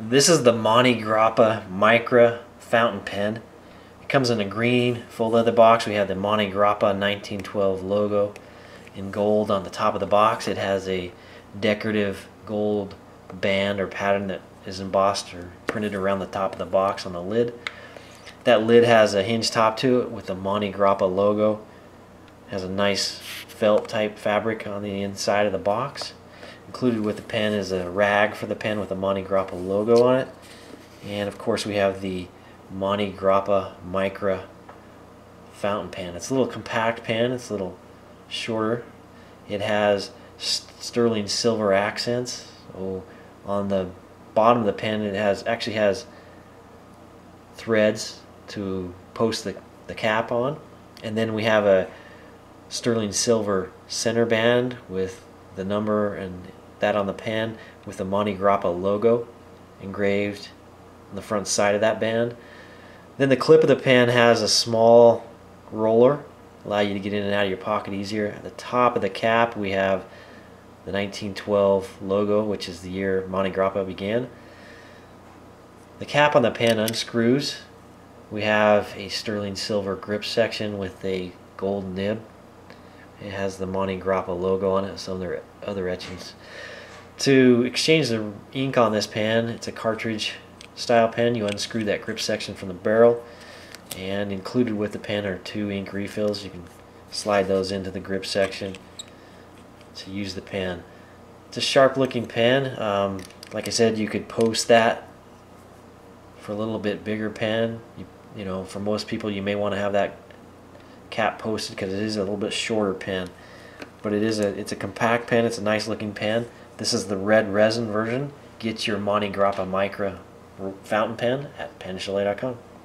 This is the Montegrappa Micra fountain pen. It comes in a green full leather box. We have the Montegrappa 1912 logo in gold on the top of the box. It has a decorative gold band or pattern that is embossed or printed around the top of the box on the lid. That lid has a hinge top to it with the Montegrappa logo. It has a nice felt type fabric on the inside of the box. Included with the pen is a rag for the pen with the Montegrappa logo on it. And of course we have the Montegrappa Micra fountain pen. It's a little compact pen, it's a little shorter. It has sterling silver accents. So on the bottom of the pen it has actually has threads to post the, the cap on. And then we have a sterling silver center band with the number and that on the pan with the Montegrappa logo engraved on the front side of that band. Then the clip of the pan has a small roller, allow you to get in and out of your pocket easier. At the top of the cap we have the 1912 logo, which is the year Montegrappa began. The cap on the pan unscrews. We have a sterling silver grip section with a gold nib. It has the Montegrappa logo on it, some of their other etchings. To exchange the ink on this pen, it's a cartridge style pen. You unscrew that grip section from the barrel and included with the pen are two ink refills. You can slide those into the grip section to use the pen. It's a sharp looking pen. Um, like I said, you could post that for a little bit bigger pen. You, you know, for most people you may want to have that cap posted because it is a little bit shorter pen. But it is a it's a compact pen. It's a nice looking pen. This is the red resin version. Get your Montegrappa Micra fountain pen at penchalet.com.